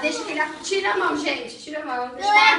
deixa que ele... Tira a mão, gente. Tira a mão. Deixa não é